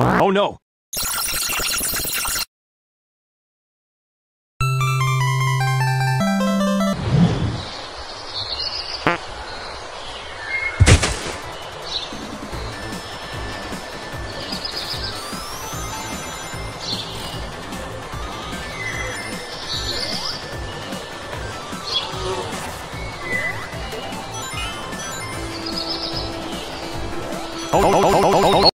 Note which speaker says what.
Speaker 1: Oh no! 走，走，走。